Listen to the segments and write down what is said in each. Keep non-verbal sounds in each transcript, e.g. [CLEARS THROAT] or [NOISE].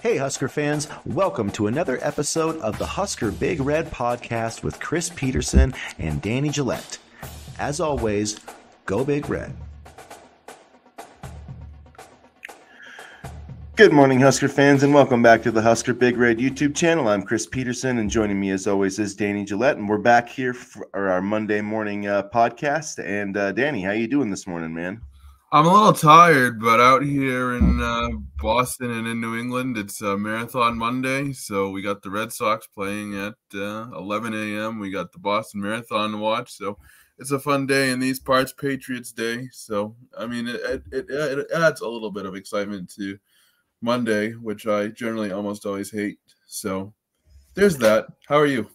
Hey, Husker fans, welcome to another episode of the Husker Big Red podcast with Chris Peterson and Danny Gillette. As always, go Big Red. Good morning, Husker fans, and welcome back to the Husker Big Red YouTube channel. I'm Chris Peterson, and joining me as always is Danny Gillette, and we're back here for our Monday morning uh, podcast. And uh, Danny, how you doing this morning, man? I'm a little tired, but out here in uh, Boston and in New England, it's a Marathon Monday. So we got the Red Sox playing at uh, 11 a.m. We got the Boston Marathon to watch. So it's a fun day in these parts, Patriots Day. So I mean, it, it, it adds a little bit of excitement to Monday, which I generally almost always hate. So there's that. How are you?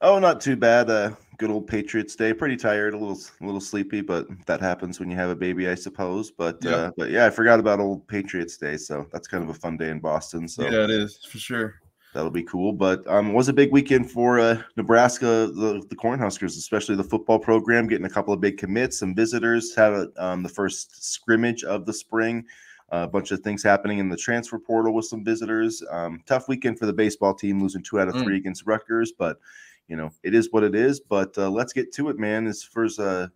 Oh, not too bad. Uh, good old Patriots Day. Pretty tired, a little, a little sleepy, but that happens when you have a baby, I suppose. But yeah. Uh, but yeah, I forgot about old Patriots Day, so that's kind of a fun day in Boston. So yeah, it is for sure. That'll be cool. But um, was a big weekend for uh, Nebraska, the, the Cornhuskers, especially the football program, getting a couple of big commits, some visitors, had a, um, the first scrimmage of the spring a bunch of things happening in the transfer portal with some visitors. Um, tough weekend for the baseball team, losing two out of three mm. against Rutgers, but you know it is what it is. But uh, let's get to it, man. As first, uh,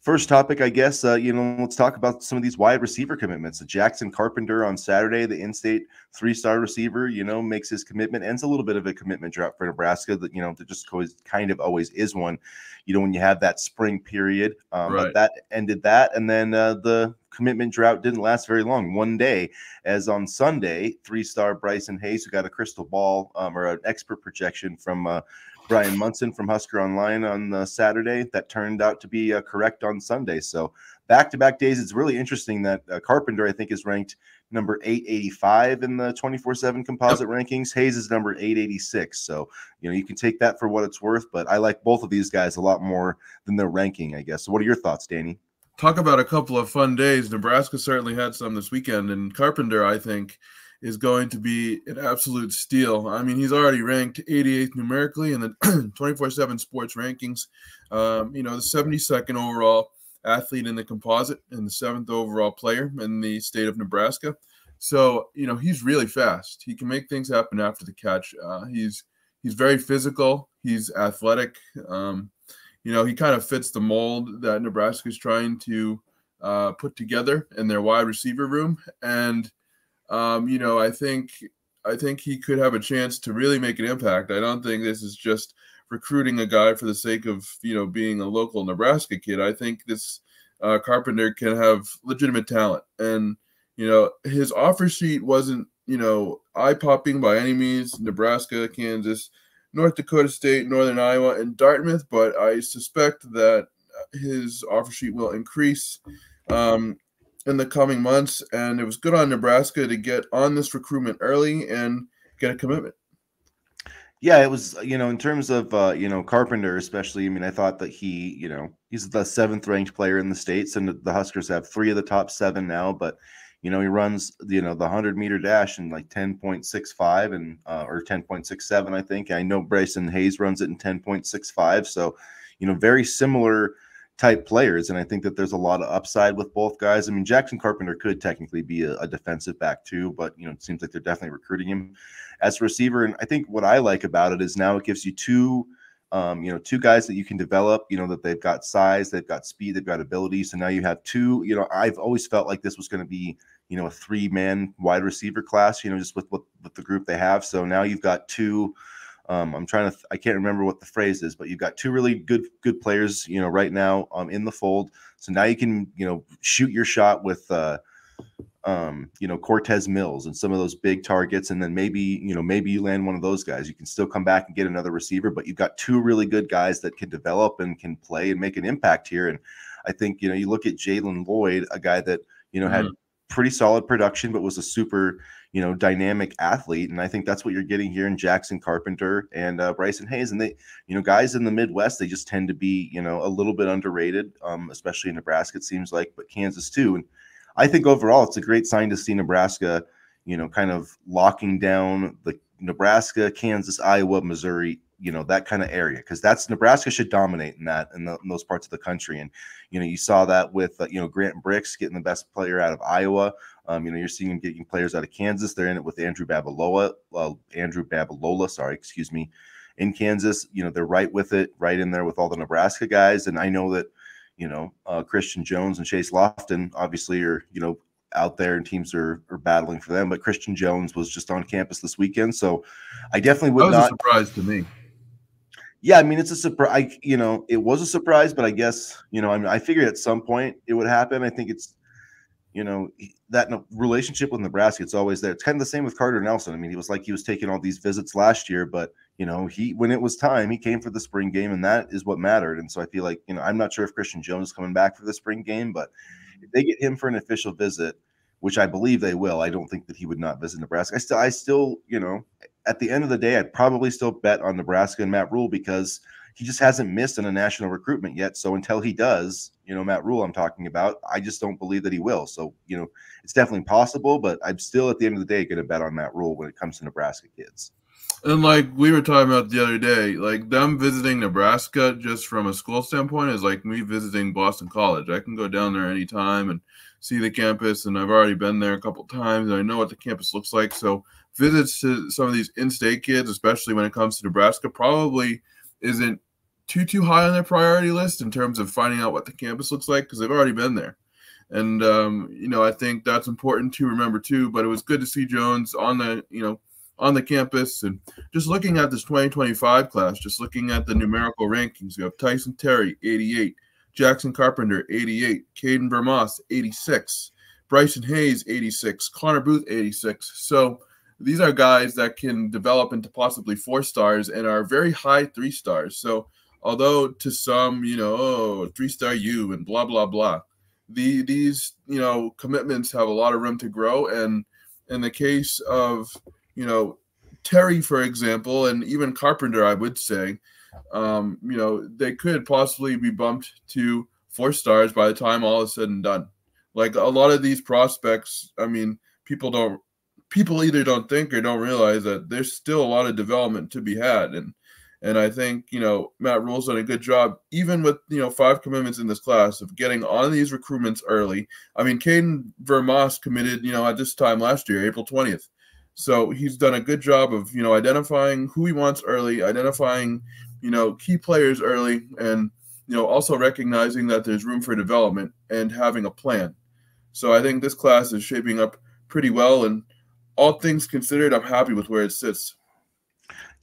first topic, I guess. Uh, you know, let's talk about some of these wide receiver commitments. The Jackson Carpenter on Saturday, the in-state three-star receiver, you know, makes his commitment. Ends a little bit of a commitment drought for Nebraska. That you know, that just always, kind of always is one. You know, when you have that spring period, um, right. but that ended that, and then uh, the commitment drought didn't last very long. One day, as on Sunday, three star Bryson Hayes, who got a crystal ball um, or an expert projection from uh, Brian Munson from Husker Online on uh, Saturday, that turned out to be uh, correct on Sunday. So back to back days. It's really interesting that uh, Carpenter, I think, is ranked number 885 in the 24 7 composite yep. rankings. Hayes is number 886. So, you know, you can take that for what it's worth, but I like both of these guys a lot more than their ranking, I guess. So, what are your thoughts, Danny? talk about a couple of fun days. Nebraska certainly had some this weekend, and Carpenter, I think, is going to be an absolute steal. I mean, he's already ranked 88th numerically in the [CLEARS THROAT] 24 7 sports rankings. Um, you know, the 72nd overall athlete in the composite and the seventh overall player in the state of Nebraska. So, you know, he's really fast. He can make things happen after the catch. Uh, he's he's very physical. He's athletic. Um, you know, he kind of fits the mold that Nebraska is trying to uh, put together in their wide receiver room. And, um, you know, I think I think he could have a chance to really make an impact. I don't think this is just recruiting a guy for the sake of you know being a local Nebraska kid. I think this uh, Carpenter can have legitimate talent, and you know his offer sheet wasn't you know eye popping by any means. Nebraska, Kansas, North Dakota State, Northern Iowa, and Dartmouth, but I suspect that his offer sheet will increase um, in the coming months. And it was good on Nebraska to get on this recruitment early and get a commitment. Yeah, it was, you know, in terms of, uh, you know, Carpenter, especially. I mean, I thought that he, you know, he's the seventh ranked player in the States, and the Huskers have three of the top seven now, but you know, he runs, you know, the 100 meter dash in like 10.65 and, uh, or 10.67, I think. I know Bryson Hayes runs it in 10.65. So, you know, very similar type players. And I think that there's a lot of upside with both guys. I mean, Jackson Carpenter could technically be a, a defensive back too, but, you know, it seems like they're definitely recruiting him as a receiver. And I think what I like about it is now it gives you two um, you know, two guys that you can develop, you know, that they've got size, they've got speed, they've got ability. So now you have two, you know, I've always felt like this was going to be, you know, a three man wide receiver class, you know, just with, with, with the group they have. So now you've got two, um, I'm trying to, I can't remember what the phrase is, but you've got two really good, good players, you know, right now um, in the fold. So now you can, you know, shoot your shot with, uh, um, you know, Cortez Mills and some of those big targets, and then maybe, you know, maybe you land one of those guys. You can still come back and get another receiver, but you've got two really good guys that can develop and can play and make an impact here. And I think, you know, you look at Jalen Lloyd, a guy that, you know, had mm-hmm. pretty solid production, but was a super, you know, dynamic athlete. And I think that's what you're getting here in Jackson Carpenter and uh, Bryson Hayes. And they, you know, guys in the Midwest, they just tend to be, you know, a little bit underrated, um, especially in Nebraska, it seems like, but Kansas too. And I think overall it's a great sign to see Nebraska, you know, kind of locking down the Nebraska, Kansas, Iowa, Missouri you know that kind of area because that's Nebraska should dominate in that in, the, in, those parts of the country. And you know you saw that with uh, you know Grant Brix getting the best player out of Iowa. Um, you know you're seeing him getting players out of Kansas. They're in it with Andrew Babalola, uh, Andrew Babalola, sorry, excuse me, in Kansas. You know they're right with it, right in there with all the Nebraska guys. And I know that you know uh, Christian Jones and Chase Lofton obviously are you know out there and teams are, are battling for them. But Christian Jones was just on campus this weekend, so I definitely would not. Surprise to me. Yeah, I mean it's a surprise. You know, it was a surprise, but I guess you know, I mean, I figured at some point it would happen. I think it's you know that relationship with Nebraska. It's always there. It's kind of the same with Carter Nelson. I mean, he was like he was taking all these visits last year, but you know, he when it was time, he came for the spring game, and that is what mattered. And so I feel like you know, I'm not sure if Christian Jones is coming back for the spring game, but if they get him for an official visit, which I believe they will. I don't think that he would not visit Nebraska. I still, I still, you know, at the end of the day, I'd probably still bet on Nebraska and Matt Rhule because he just hasn't missed in a national recruitment yet. So until he does, you know, Matt Rhule, I'm talking about, I just don't believe that he will. So, you know, it's definitely possible, but I'm still at the end of the day going to bet on Matt Rhule when it comes to Nebraska kids. And like we were talking about the other day, like them visiting Nebraska just from a school standpoint is like me visiting Boston College. I can go down there anytime and see the campus, and I've already been there a couple times, and I know what the campus looks like. So visits to some of these in-state kids, especially when it comes to Nebraska, probably isn't too too high on their priority list in terms of finding out what the campus looks like because they've already been there. And um, you know, I think that's important to remember too. But it was good to see Jones on the you know on the campus and just looking at this 2025 class, just looking at the numerical rankings. You have Tyson Terry, 88, Jackson Carpenter, 88, Caden Vermas, 86, Bryson Hayes, 86, Connor Booth, 86. So these are guys that can develop into possibly four stars and are very high three stars. So although to some, you know, oh, three star you and blah blah blah, the these you know commitments have a lot of room to grow. And in the case of you know Terry, for example, and even Carpenter, I would say, um, you know, they could possibly be bumped to four stars by the time all is said and done. Like a lot of these prospects, I mean, people don't people either don't think or don't realize that there's still a lot of development to be had. And and I think, you know, Matt Rhule's done a good job, even with, you know, five commitments in this class of getting on these recruitments early. I mean, Caden Vermas committed, you know, at this time last year, April 20th. So he's done a good job of, you know, identifying who he wants early, identifying, you know, key players early, and, you know, also recognizing that there's room for development and having a plan. So I think this class is shaping up pretty well. And all things considered, I'm happy with where it sits.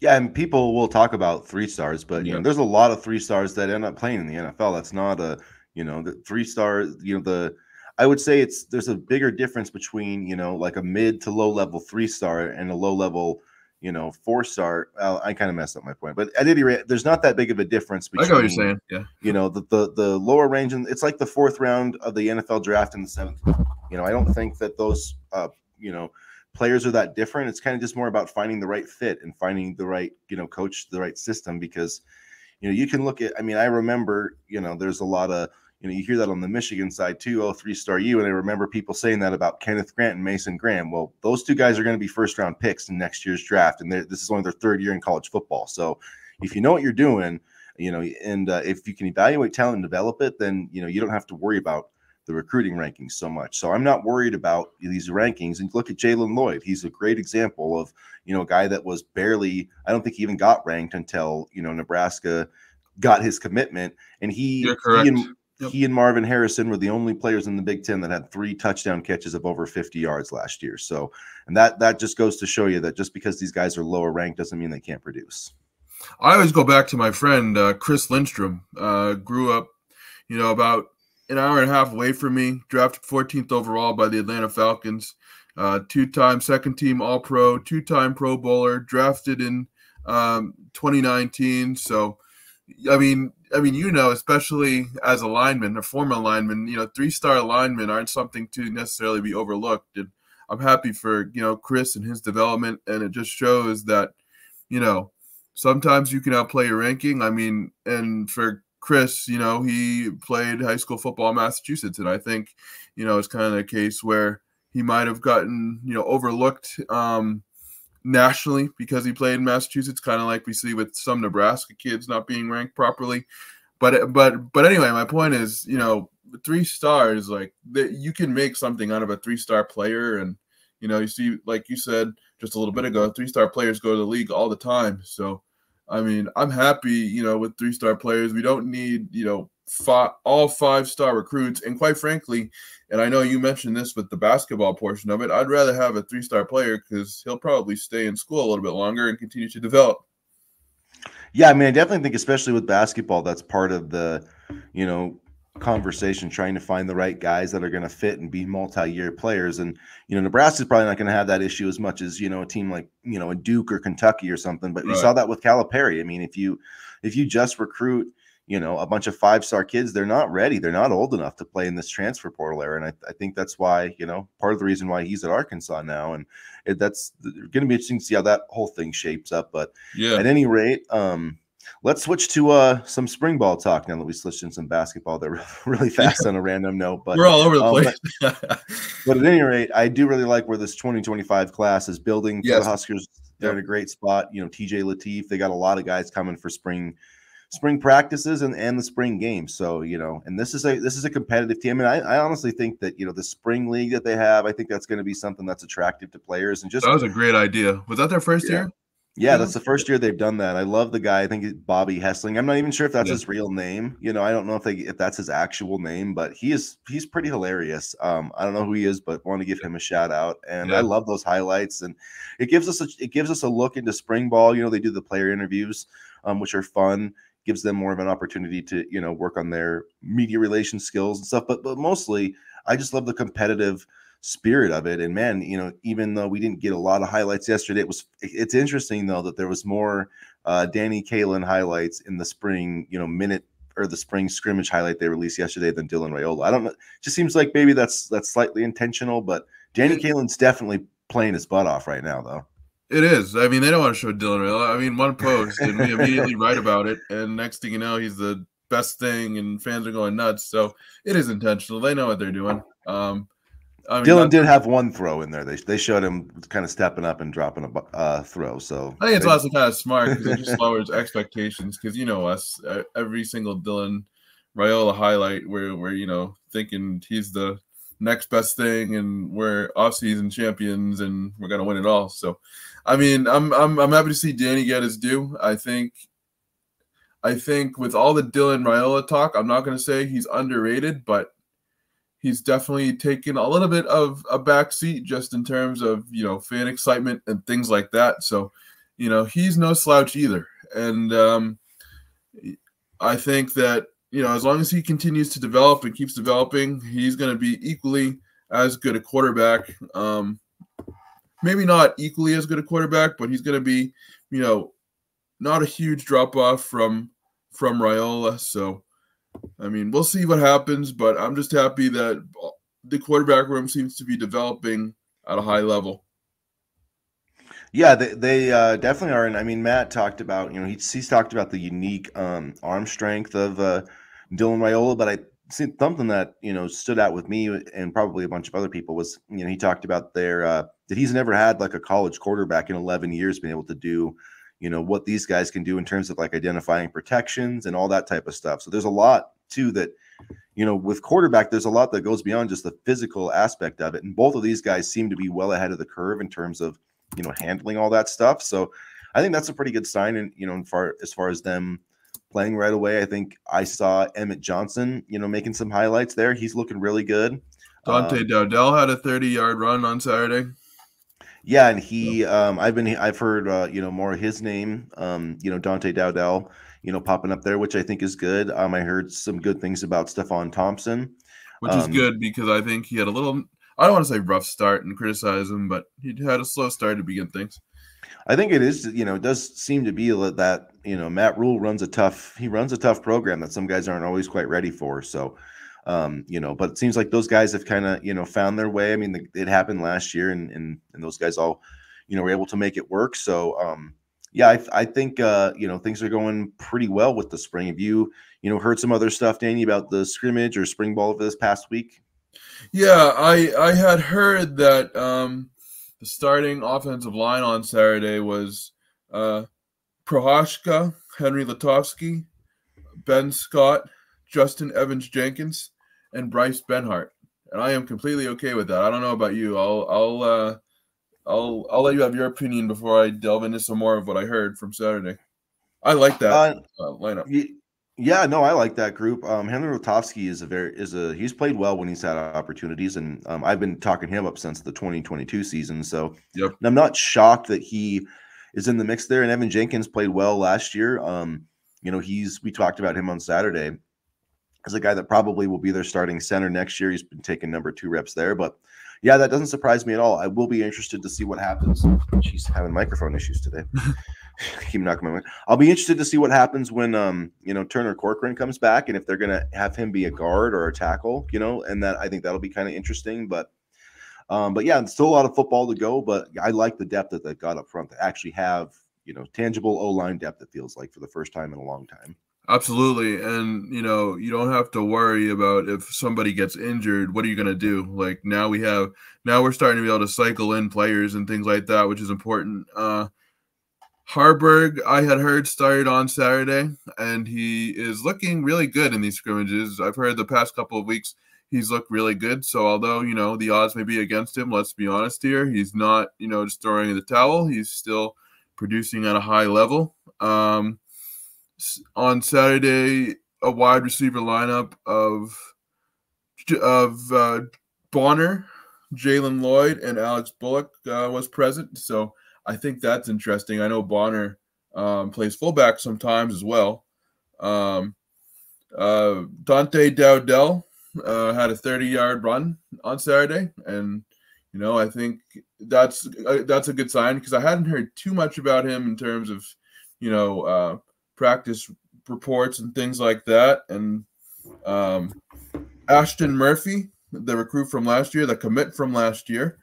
Yeah, and people will talk about three stars, but you know, there's a lot of three stars that end up playing in the NFL. That's not a, you know, the three stars. You know, the I would say it's there's a bigger difference between you know like a mid to low level three star and a low level you know four star. Well, I kind of messed up my point, but at any rate, there's not that big of a difference. Between, I know what you're saying. Yeah, you know the the the lower range, and it's like the fourth round of the NFL draft and the seventh. You know, I don't think that those uh you know players are that different. It's kind of just more about finding the right fit and finding the right, you know, coach, the right system because, you know, you can look at, I mean, I remember, you know, there's a lot of, you know, you hear that on the Michigan side too, oh, three star U. And I remember people saying that about Kenneth Grant and Mason Graham. Well, those two guys are going to be first round picks in next year's draft. And this is only their third year in college football. So if you know what you're doing, you know, and uh, if you can evaluate talent and develop it, then, you know, you don't have to worry about the recruiting rankings so much. So I'm not worried about these rankings. And look at Jalen Lloyd. He's a great example of, you know, a guy that was barely, I don't think he even got ranked until, you know, Nebraska got his commitment. And he, he and, yep. he and Marvin Harrison were the only players in the Big Ten that had three touchdown catches of over 50 yards last year. So, and that, that just goes to show you that just because these guys are lower ranked doesn't mean they can't produce. I always go back to my friend, uh, Chris Lindstrom, uh, grew up, you know, about an hour and a half away from me, drafted 14th overall by the Atlanta Falcons. Uh, two-time second team All Pro, two-time Pro Bowler, drafted in um, 2019. So, I mean, I mean, you know, especially as a lineman, a former lineman, you know, three-star linemen aren't something to necessarily be overlooked. And I'm happy for you know Chris and his development, and it just shows that, you know, sometimes you can outplay your ranking. I mean, and for Chris, you know, he played high school football in Massachusetts, and I think, you know, it's kind of a case where he might have gotten, you know, overlooked um, nationally because he played in Massachusetts, kind of like we see with some Nebraska kids not being ranked properly. But but but anyway, my point is, you know, three stars like that you can make something out of a three star player, and you know, you see, like you said just a little bit ago, three star players go to the league all the time. So, I mean, I'm happy, you know, with three star players. We don't need, you know, five, all five star recruits. And quite frankly, and I know you mentioned this with the basketball portion of it, I'd rather have a three star player because he'll probably stay in school a little bit longer and continue to develop. Yeah, I mean, I definitely think, especially with basketball, that's part of the, you know, conversation trying to find the right guys that are going to fit and be multi-year players. And you know nebraska's probably not going to have that issue as much as you know a team like you know a duke or kentucky or something. But right. we saw that with calipari. I mean if you if you just recruit you know a bunch of five star kids they're not ready. They're not old enough to play in this transfer portal era. And i, I think that's why you know part of the reason why he's at arkansas now. And it, that's going to be interesting to see how that whole thing shapes up. But yeah. at any rate um let's switch to uh some spring ball talk now that we switched in some basketball there [LAUGHS] really fast on a random note but we're all over the um, place but, [LAUGHS] but, at any rate i do really like where this 2025 class is building for yes. the huskers they're yep. in a great spot you know tj latif they got a lot of guys coming for spring spring practices and, and the spring games. So, you know, and this is a this is a competitive team. And I, I honestly think that, you know, the spring league that they have, I think that's going to be something that's attractive to players and just that was a great idea. Was that their first yeah. year? Yeah, that's the first year they've done that. I love the guy. I think Bobby Hessling. I'm not even sure if that's yeah. his real name. You know, I don't know if they if that's his actual name, but he is he's pretty hilarious. Um, I don't know who he is, but want to give him a shout out. And yeah. I love those highlights, and it gives us a it gives us a look into spring ball. You know, they do the player interviews, um, which are fun gives them more of an opportunity to you know work on their media relation skills and stuff but but mostly i just love the competitive spirit of it and man you know even though we didn't get a lot of highlights yesterday it was it's interesting though that there was more uh, danny kaelin highlights in the spring you know minute or the spring scrimmage highlight they released yesterday than dylan raiola i don't know just seems like maybe that's that's slightly intentional but danny kaelin's definitely playing his butt off right now though it is. I mean, they don't want to show Dylan. Raiola. I mean, one post and we immediately write [LAUGHS] about it, and next thing you know, he's the best thing, and fans are going nuts. So it is intentional. They know what they're doing. Um, I mean, Dylan did have one throw in there. They, they showed him kind of stepping up and dropping a uh, throw. So I think it's they, also kind of smart because it just lowers expectations. Because you know us, every single Dylan Raiola highlight, where we're you know thinking he's the next best thing, and we're off-season champions, and we're gonna win it all. So I mean, I'm I'm I'm happy to see Danny get his due. I think I think with all the Dylan Raiola talk, I'm not going to say he's underrated, but he's definitely taken a little bit of a back seat just in terms of you know fan excitement and things like that. So, you know, he's no slouch either, and um, I think that you know as long as he continues to develop and keeps developing, he's going to be equally as good a quarterback. Um, maybe not equally as good a quarterback, but he's going to be, you know, not a huge drop off from from Raiola. So, I mean, we'll see what happens, but I'm just happy that the quarterback room seems to be developing at a high level. Yeah, they, they uh, definitely are. And I mean, Matt talked about, you know, he's, he's talked about the unique um, arm strength of uh, Dylan Raiola, but I something that you know stood out with me and probably a bunch of other people was you know he talked about their uh, that he's never had like a college quarterback in 11 years been able to do you know what these guys can do in terms of like identifying protections and all that type of stuff so there's a lot too that you know with quarterback there's a lot that goes beyond just the physical aspect of it and both of these guys seem to be well ahead of the curve in terms of you know handling all that stuff so i think that's a pretty good sign and you know far as far as them playing right away. I think I saw Emmett Johnson, you know, making some highlights there. He's looking really good. Dante um, Dowdell had a 30 yard run on Saturday. Yeah, and he, um, I've been, I've heard, uh, you know, more of his name, um, you know, Dante Dowdell, you know, popping up there, which I think is good. Um, I heard some good things about Stefon Thompson, which is um, good because I think he had a little, I don't want to say rough start and criticize him, but he had a slow start to begin things. I think it is, you know, it does seem to be that, you know, Matt Rhule runs a tough, he runs a tough program that some guys aren't always quite ready for. So, um, you know, but it seems like those guys have kind of, you know, found their way. I mean, the, it happened last year and, and, and those guys all, you know, were able to make it work. So, um, yeah, I, I think, uh, you know, things are going pretty well with the spring. Have you, you know, heard some other stuff, Danny, about the scrimmage or spring ball of this past week? Yeah, I, I had heard that, um, the starting offensive line on Saturday was uh, Prochazka, Henry Lutovsky, Ben Scott, Justin Evans Jenkins, and Bryce Benhart. And I am completely okay with that. I don't know about you. I'll I'll uh, I'll I'll let you have your opinion before I delve into some more of what I heard from Saturday. I like that uh, uh, lineup. Yeah, no, I like that group. Um, Henry Lutovsky is a very is a he's played well when he's had opportunities, and um, I've been talking him up since the 2022 season. So yep. I'm not shocked that he is in the mix there. And Evan Jenkins played well last year. Um, you know, he's we talked about him on Saturday as a guy that probably will be their starting center next year. He's been taking number two reps there, but yeah, that doesn't surprise me at all. I will be interested to see what happens. She's having microphone issues today. [LAUGHS] [LAUGHS] Keep knocking my mic. I'll be interested to see what happens when um you know Turner Corcoran comes back and if they're gonna have him be a guard or a tackle, you know, and that I think that'll be kind of interesting. But um, but yeah, still a lot of football to go. But I like the depth that they've got up front to actually have you know tangible O line depth. It feels like for the first time in a long time. Absolutely. And, you know, you don't have to worry about if somebody gets injured, what are you going to do? Like now we have, now we're starting to be able to cycle in players and things like that, which is important. Uh, Haarberg, I had heard started on Saturday, and he is looking really good in these scrimmages. I've heard the past couple of weeks he's looked really good. So although you know the odds may be against him, let's be honest here, he's not you know just throwing in the towel. He's still producing at a high level. Um, on Saturday, a wide receiver lineup of of uh, Bonner, Jalen Lloyd, and Alex Bullock uh, was present. So I think that's interesting. I know Bonner um, plays fullback sometimes as well. Um, uh, Dante Dowdell uh, had a 30 yard run on Saturday, and you know I think that's uh, that's a good sign because I hadn't heard too much about him in terms of you know uh, practice reports and things like that. And um, Ashton Murphy, the recruit from last year, the commit from last year,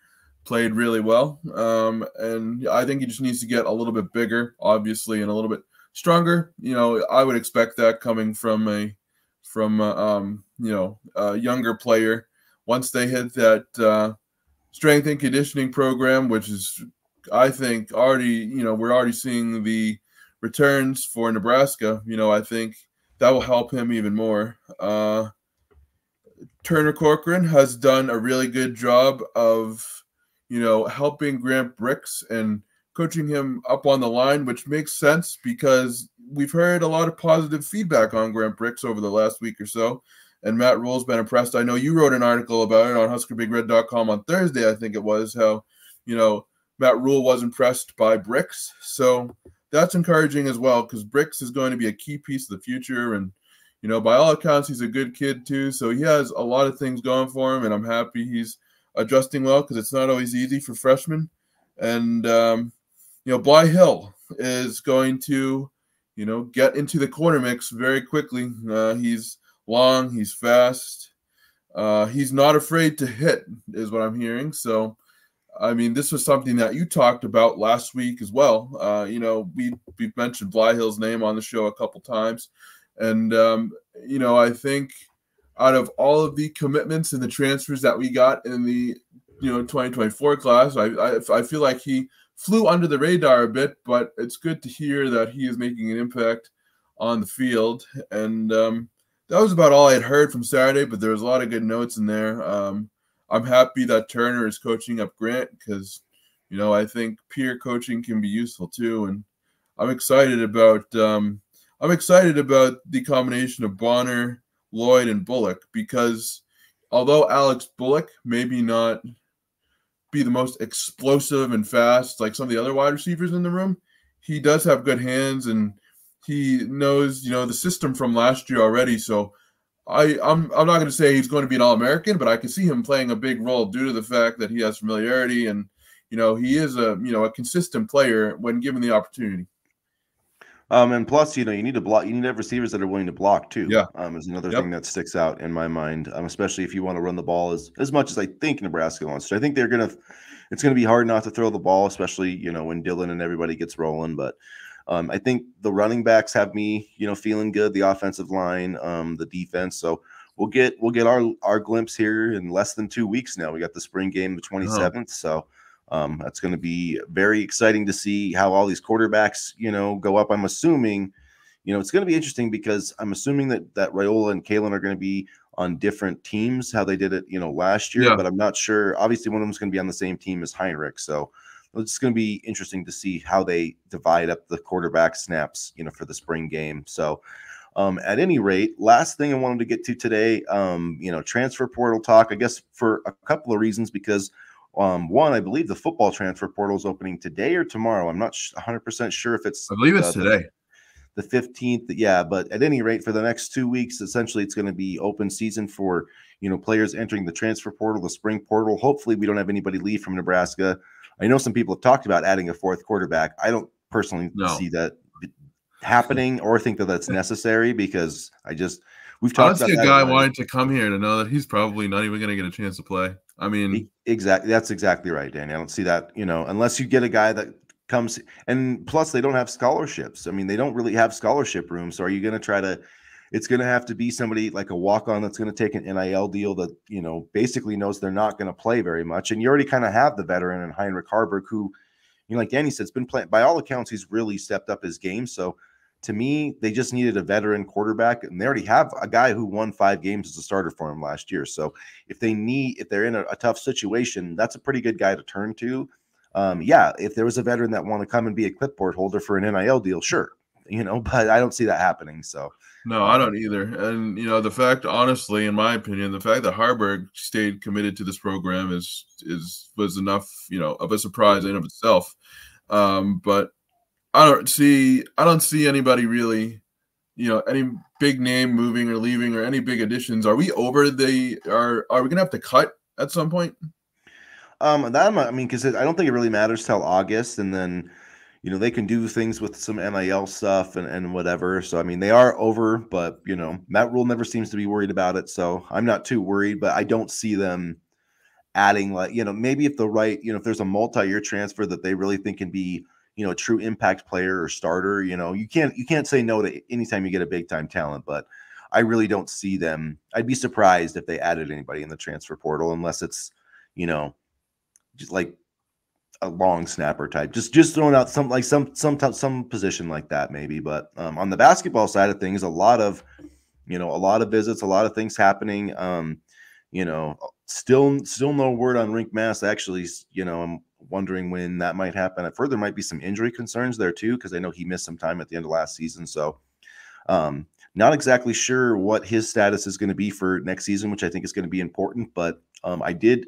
played really well. Um, and I think he just needs to get a little bit bigger, obviously, and a little bit stronger. You know, I would expect that coming from a from a, um, you know a younger player. Once they hit that uh, strength and conditioning program, which is I think already you know we're already seeing the returns for Nebraska, you know, I think that will help him even more. Uh, Turner Corcoran has done a really good job of, you know, helping Grant Brix and coaching him up on the line, which makes sense because we've heard a lot of positive feedback on Grant Brix over the last week or so. And Matt Rhule's been impressed. I know you wrote an article about it on HuskerBigRed.com on Thursday, I think it was, how, you know, Matt Rhule was impressed by Brix. So that's encouraging as well because Brix is going to be a key piece of the future. And, you know, by all accounts, he's a good kid too. So he has a lot of things going for him. And I'm happy he's adjusting well because it's not always easy for freshmen. And, um, you know, Blye Hill is going to, you know, get into the corner mix very quickly. Uh, he's long, he's fast. Uh, he's not afraid to hit, is what I'm hearing. So, I mean, this was something that you talked about last week as well. Uh, you know, we we've mentioned Hill's name on the show a couple times, and um, you know, I think out of all of the commitments and the transfers that we got in the you know 2024 class, I I, I feel like he flew under the radar a bit, but it's good to hear that he is making an impact on the field. And um, that was about all I had heard from Saturday, but there was a lot of good notes in there. Um, I'm happy that Turner is coaching up Grant because, you know, I think peer coaching can be useful too. And I'm excited about um, I'm excited about the combination of Bonner, Lloyd, and Bullock because although Alex Bullock maybe not be the most explosive and fast like some of the other wide receivers in the room, he does have good hands and he knows you know the system from last year already. So I, I'm I'm not going to say he's going to be an All American, but I can see him playing a big role due to the fact that he has familiarity and you know he is a you know a consistent player when given the opportunity. Um, and plus, you know, you need to block. You need to have receivers that are willing to block too. Yeah, um, is another yep. thing that sticks out in my mind. Um, especially if you want to run the ball as as much as I think Nebraska wants to. I think they're gonna. It's gonna be hard not to throw the ball, especially you know when Dylan and everybody gets rolling. But um, I think the running backs have me, you know, feeling good. The offensive line, um, the defense. So we'll get we'll get our our glimpse here in less than two weeks. Now we got the spring game, the twenty seventh. Oh. So Um, that's going to be very exciting to see how all these quarterbacks, you know, go up. I'm assuming, you know, it's going to be interesting because I'm assuming that that Raiola and Kaelin are going to be on different teams, how they did it, you know, last year. Yeah. But I'm not sure. Obviously, one of them is going to be on the same team as Heinrich, so it's going to be interesting to see how they divide up the quarterback snaps, you know, for the spring game. So. Um, at any rate, last thing I wanted to get to today, um, you know, transfer portal talk. I guess for a couple of reasons, because um, one, I believe the football transfer portal is opening today or tomorrow. I'm not 100% sure if it's. I believe it's uh, today. The, 15th. Yeah. But at any rate, for the next two weeks, essentially, it's going to be open season for, you know, players entering the transfer portal, the spring portal. Hopefully, we don't have anybody leave from Nebraska. I know some people have talked about adding a fourth quarterback. I don't personally no. see that happening or think that that's necessary because I just we've talked about a guy wanting to come here to know that he's probably not even going to get a chance to play. I mean, exactly. That's exactly right, Danny. I don't see that, you know, unless you get a guy that comes and plus they don't have scholarships. I mean, they don't really have scholarship rooms. So are you going to try to, it's going to have to be somebody like a walk on that's going to take an NIL deal that, you know, basically knows they're not going to play very much. And you already kind of have the veteran and Heinrich Haarberg, who, you know, like Danny said, it's been playing by all accounts, he's really stepped up his game. So, to me, they just needed a veteran quarterback, and they already have a guy who won five games as a starter for him last year. So if they need, if they're in a, a tough situation, that's a pretty good guy to turn to. Um, yeah, if there was a veteran that want to come and be a clipboard holder for an NIL deal, sure, you know, [LAUGHS] but I don't see that happening. So no, I don't either. And you know, the fact, honestly, in my opinion, the fact that Haarberg stayed committed to this program is is was enough, you know, of a surprise in of itself. Um, but I don't see I don't see anybody really, you know, any big name moving or leaving or any big additions. Are we over the are are we gonna have to cut at some point? Um, that I mean, because I don't think it really matters till August, and then you know they can do things with some NIL stuff and and whatever. So I mean, they are over, but you know, Matt Rhule never seems to be worried about it, so I'm not too worried. But I don't see them adding like you know maybe if the right you know if there's a multi-year transfer that they really think can be you know, a true impact player or starter. You know, you can't you can't say no to anytime you get a big time talent, but I really don't see them. I'd be surprised if they added anybody in the transfer portal unless it's, you know, just like a long snapper type. Just just throwing out some like some some some position like that maybe. But um, on the basketball side of things, a lot of you know a lot of visits, a lot of things happening. Um, you know, still still no word on Rienk Mast. Actually, you know, I'm wondering when that might happen. At further, might be some injury concerns there too, because I know he missed some time at the end of last season. So, um, not exactly sure what his status is going to be for next season, which I think is going to be important. But um, I did,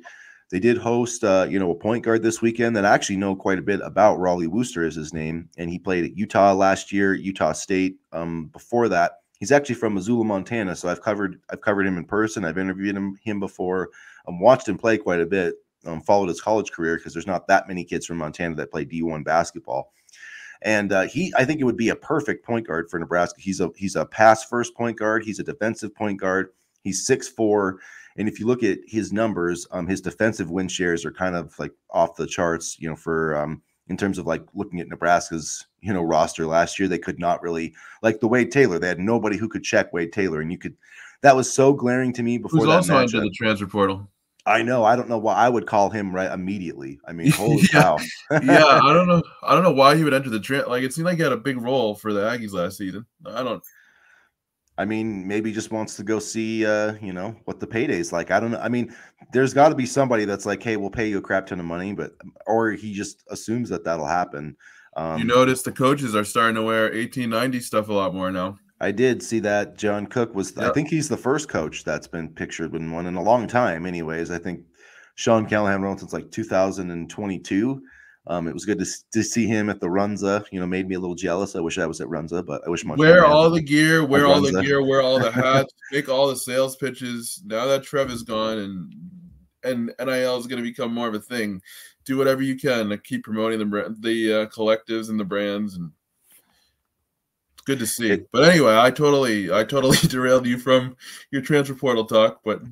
they did host, uh, you know, a point guard this weekend that I actually know quite a bit about. Raleigh Wooster is his name, and he played at Utah last year, Utah State. Um, before that, he's actually from Missoula, Montana. So I've covered, I've covered him in person. I've interviewed him, him before. Um, watched him play quite a bit um, followed his college career because there's not that many kids from Montana that play D1 basketball. And uh, he, I think it would be a perfect point guard for Nebraska. He's a he's a pass first point guard. He's a defensive point guard. He's six four, and if you look at his numbers, um, his defensive win shares are kind of like off the charts. You know, for um, in terms of like looking at Nebraska's you know roster last year, they could not really like the Wade Taylor. They had nobody who could check Wade Taylor, and you could. That was so glaring to me before. Who's also into the transfer portal? I know. I don't know why I would call him right immediately. I mean, [LAUGHS] holy yeah. cow! yeah, I [LAUGHS] don't know. I don't know why he would enter the trend. Like it seemed like he had a big role for the Aggies last season. I don't. I mean, maybe just wants to go see, uh, you know, what the payday's like. I don't know. I mean, there's got to be somebody that's like, "Hey, we'll pay you a crap ton of money," but or he just assumes that that'll happen. Um, you notice the coaches are starting to wear 1890 stuff a lot more now. I did see that John Cook was. Yep. I think he's the first coach that's been pictured in one in a long time. Anyways, I think Sean Callahan wrote since like 2022. Um, it was good to, to see him at the Runza. You know, made me a little jealous. I wish I was at Runza, but I wish my wear all the gear, wear all the gear, wear all the hats, make all the sales pitches. Now that Trev is gone and and NIL is going to become more of a thing, do whatever you can to keep promoting the the uh, collectives and the brands and It's good to see. But anyway, I totally, I totally [LAUGHS] derailed you from your transfer portal talk. But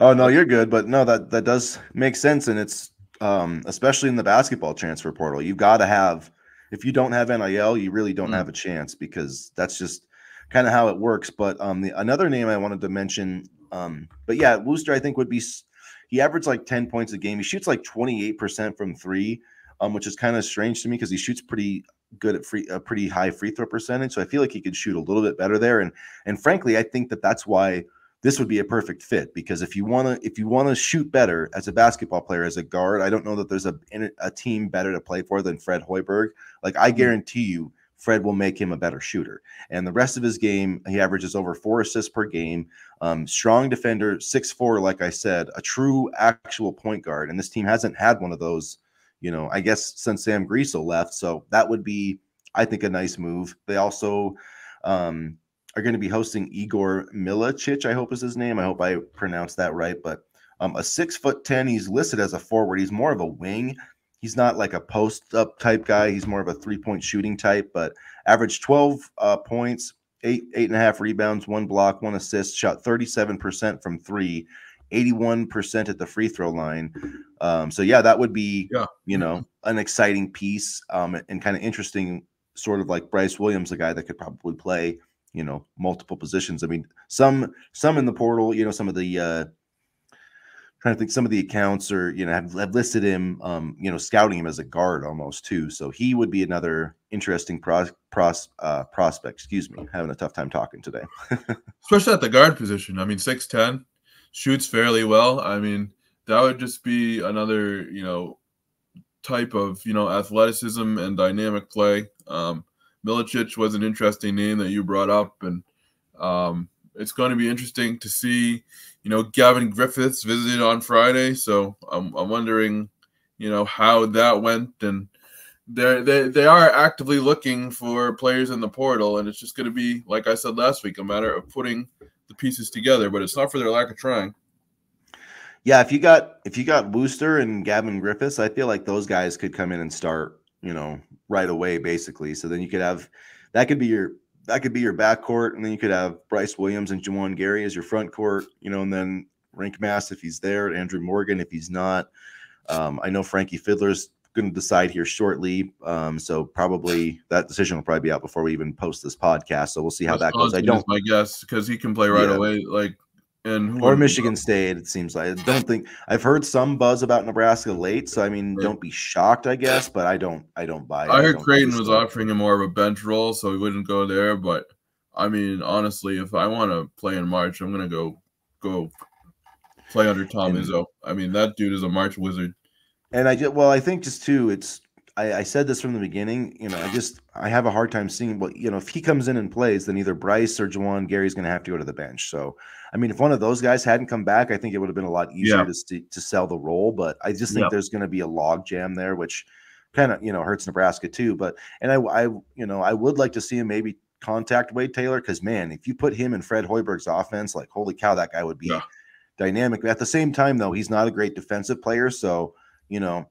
oh no, you're good. But no, that that does make sense, and it's um, especially in the basketball transfer portal. You've got to have. If you don't have NIL, you really don't mm. have a chance because that's just kind of how it works. But um, the another name I wanted to mention, um, but yeah, Worster I think would be he averaged like 10 points a game. He shoots like 28% from three, um, which is kind of strange to me because he shoots pretty good at free a pretty high free throw percentage. So I feel like he could shoot a little bit better there. And and frankly, I think that that's why this would be a perfect fit because if you want to if you want to shoot better as a basketball player as a guard, I don't know that there's a a team better to play for than Fred Hoiberg. Like I mm-hmm. guarantee you Fred will make him a better shooter. And the rest of his game, he averages over four assists per game. Um, strong defender, six four, like I said, a true actual point guard. And this team hasn't had one of those you know, I guess since Sam Griesel left. So that would be, I think, a nice move. They also um, are going to be hosting Igor Milicic, I hope is his name. I hope I pronounced that right. But um, a six foot 10, he's listed as a forward. He's more of a wing. He's not like a post up type guy. He's more of a three point shooting type, but averaged 12 uh, points, eight, eight and a half rebounds, one block, one assist, shot 37% from three 81% at the free throw line. Um, so yeah, that would be, yeah. you know, an exciting piece um, and kind of interesting, sort of like Brice Williams, a guy that could probably play, you know, multiple positions. I mean, some some in the portal, you know, some of the uh, trying to think some of the accounts or you know have, have listed him, um, you know, scouting him as a guard almost too. So he would be another interesting pros, pros uh, prospect. Excuse me, having a tough time talking today. [LAUGHS] Especially at the guard position. I mean, six ten shoots fairly well. I mean, that would just be another, you know, type of, you know, athleticism and dynamic play. Um, Milicic was an interesting name that you brought up, and um, it's going to be interesting to see, you know, Gavin Griffiths visited on Friday. So I'm, I'm wondering, you know, how that went. And they're, they, they are actively looking for players in the portal. And it's just going to be, like I said last week, a matter of putting the pieces together, but it's not for their lack of trying. Yeah, if you got if you got Worster and Gavin Griffiths, I feel like those guys could come in and start, you know, right away, basically. So then you could have that could be your that could be your backcourt, and then you could have Brice Williams and Juwan Gary as your front court, you know, and then Rienk Mast if he's there, Andrew Morgan if he's not. Um, I know Frankie Fidler's going to decide here shortly. Um, so probably that decision will probably be out before we even post this podcast. So we'll see how that goes. I don't, my guess, because he can play right yeah. away. Like and or Michigan State. It seems like I don't think I've heard some buzz about Nebraska late. So I mean, right. don't be shocked, I guess. But I don't, I don't buy. it. I heard I Creighton was offering him more of a bench role, so he wouldn't go there. But I mean, honestly, if I want to play in March, I'm gonna go go play under Tom and, Izzo. I mean, that dude is a March wizard. And I just well, I think just too, it's I, I, said this from the beginning. You know, I just I have a hard time seeing what you know if he comes in and plays, then either Brice or Juwan Gary's going to have to go to the bench. So, I mean, if one of those guys hadn't come back, I think it would have been a lot easier yeah. to to sell the role. But I just think yeah. there's going to be a log jam there, which kind of you know hurts Nebraska too. But and I I you know I would like to see him maybe contact Wade Taylor because man, if you put him in Fred Hoiberg's offense, like holy cow, that guy would be yeah. dynamic. At the same time, though, he's not a great defensive player, so you know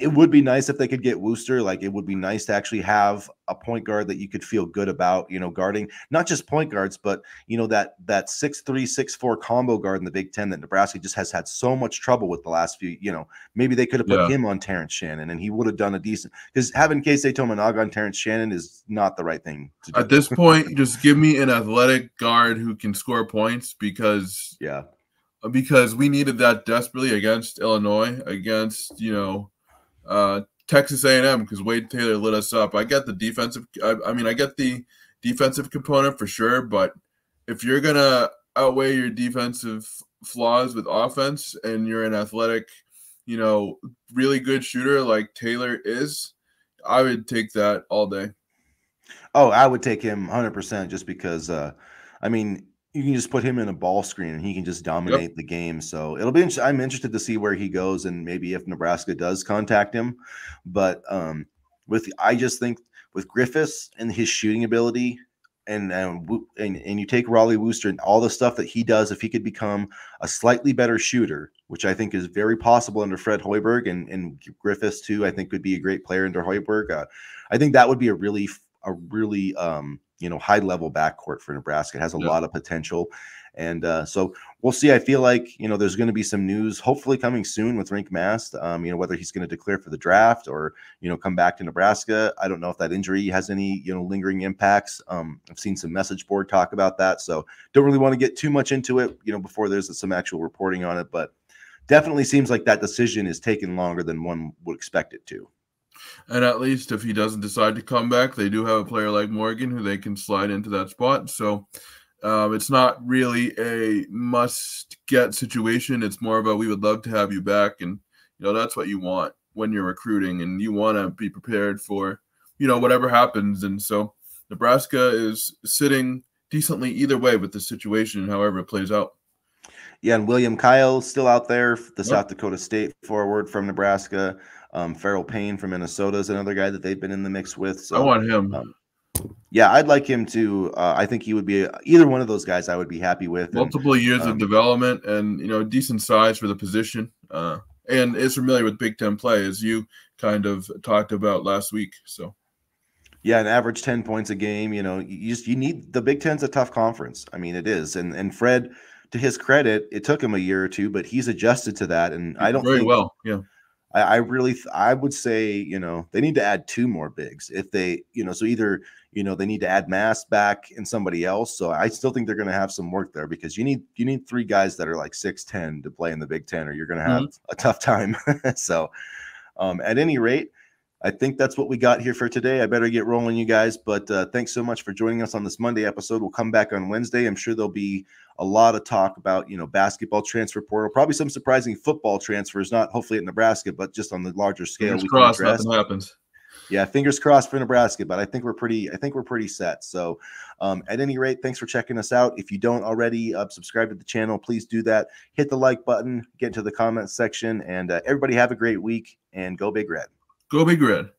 it would be nice if they could get Wooster. Like it would be nice to actually have a point guard that you could feel good about, you know, guarding not just point guards, but you know that that six three six four combo guard in the Big Ten that Nebraska just has had so much trouble with the last few. You know, maybe they could have put yeah. him on Terrence Shannon and he would have done a decent. Because having Keisei Tominaga on Terrence Shannon is not the right thing to do. At this point, just give me an athletic guard who can score points because yeah, because we needed that desperately against Illinois, against you know uh, Texas A&M because Wade Taylor lit us up. I get the defensive. I, I, mean, I get the defensive component for sure, but if you're gonna outweigh your defensive flaws with offense and you're an athletic, you know, really good shooter like Taylor is, I would take that all day. Oh, I would take him 100% just because uh I mean, you can just put him in a ball screen and he can just dominate yep. the game. So it'll be. I'm interested to see where he goes and maybe if Nebraska does contact him. But um, with I just think with Griffiths and his shooting ability, and and and, and you take Raleigh Wooster and all the stuff that he does, if he could become a slightly better shooter, which I think is very possible under Fred Hoiberg and and Griffiths too, I think would be a great player under Hoiberg. Uh, I think that would be a really a really um, you know high level backcourt for Nebraska. It has a yeah. lot of potential, and uh, so we'll see. I feel like you know there's going to be some news, hopefully coming soon with Rienk Mast. Um, you know whether he's going to declare for the draft or you know come back to Nebraska. I don't know if that injury has any you know lingering impacts. Um, I've seen some message board talk about that, so don't really want to get too much into it. You know before there's some actual reporting on it, but definitely seems like that decision is taking longer than one would expect it to. And at least if he doesn't decide to come back, they do have a player like Morgan who they can slide into that spot. So um, it's not really a must get situation. It's more about we would love to have you back. And, you know, that's what you want when you're recruiting and you want to be prepared for, you know, whatever happens. And so Nebraska is sitting decently either way with the situation, however it plays out. Yeah, and William Kyle still out there, the yep. South Dakota State forward from Nebraska. Um, Pharrel Payne from Minnesota is another guy that they've been in the mix with. So I want him. Um, yeah, I'd like him to. Uh, I think he would be either one of those guys. I would be happy with multiple and, years um, of development and you know decent size for the position, uh, and is familiar with Big Ten play as you kind of talked about last week. So yeah, an average 10 points a game. You know, you just you need the Big Ten's a tough conference. I mean, it is. And and Fred, to his credit, it took him a year or two, but he's adjusted to that. And I don't very think, well. Yeah. I, I really I would say, you know, they need to add two more bigs. If they, you know, so either, you know, they need to add Mast back and somebody else. So I still think they're gonna have some work there because you need you need three guys that are like six ten to play in the Big Ten, or you're gonna have mm-hmm. a tough time. [LAUGHS] so um at any rate I think that's what we got here for today. I better get rolling, you guys. But uh, thanks so much for joining us on this Monday episode. We'll come back on Wednesday. I'm sure there'll be a lot of talk about you know basketball transfer portal, probably some surprising football transfers, not hopefully at Nebraska, but just on the larger scale. Fingers crossed, nothing happens. Yeah, fingers crossed for Nebraska, but I think we're pretty. I think we're pretty set. So, um, at any rate, thanks for checking us out. If you don't already uh, subscribe to the channel, please do that. Hit the like button, get into the comments section, and uh, everybody have a great week and go Big Red. Go Big Red.